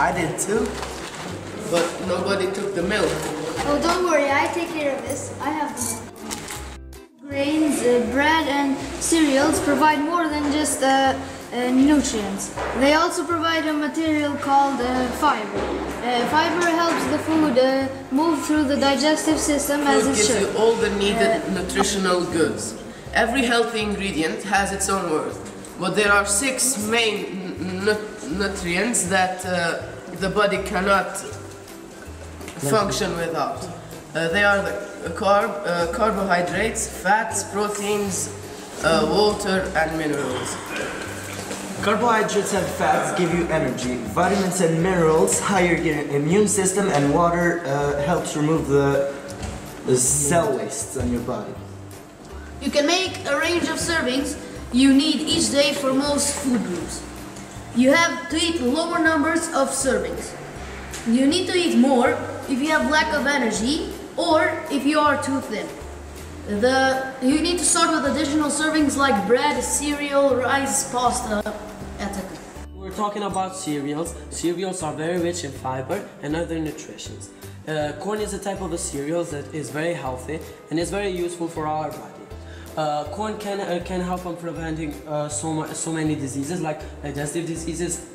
I did too. But nobody took the milk. Oh, don't worry, I take care of this. I have the Grains, uh, bread, and cereals provide more than just uh, uh, nutrients. They also provide a material called uh, fiber. Uh, fiber helps the food uh, move through the digestive system as Food it gives should. you all the needed nutritional goods. Every healthy ingredient has its own worth, but there are six main nutrients that uh, the body cannot function without. Uh, they are the carb, uh, carbohydrates, fats, proteins, uh, water, and minerals. Carbohydrates and fats give you energy. Vitamins and minerals higher your immune system, and water uh, helps remove the, the cell wastes on your body. You can make a range of servings you need each day for most food groups. You have to eat lower numbers of servings. You need to eat more if you have lack of energy or if you are too thin. The, you need to start with additional servings like bread, cereal, rice, pasta, etc. We're talking about cereals. Cereals are very rich in fiber and other nutritions. Uh, corn is a type of a cereal that is very healthy and is very useful for our body. Uh, corn can, uh, can help on preventing uh, so, mu- so many diseases like digestive diseases,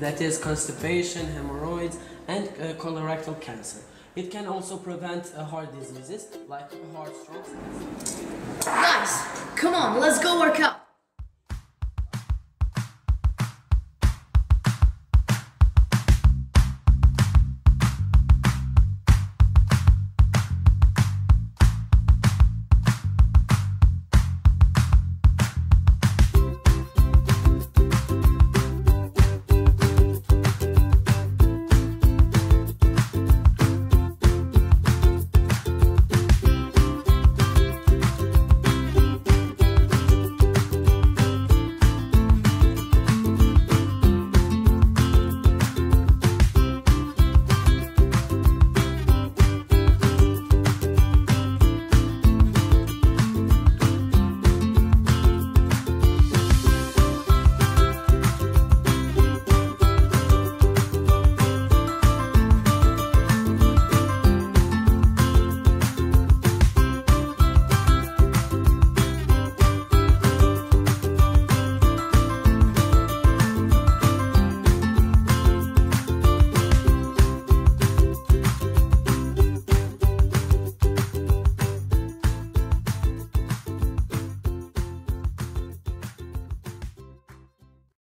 that is constipation, hemorrhoids, and uh, colorectal cancer. It can also prevent uh, heart diseases like heart strokes. Guys, come on, let's go work out.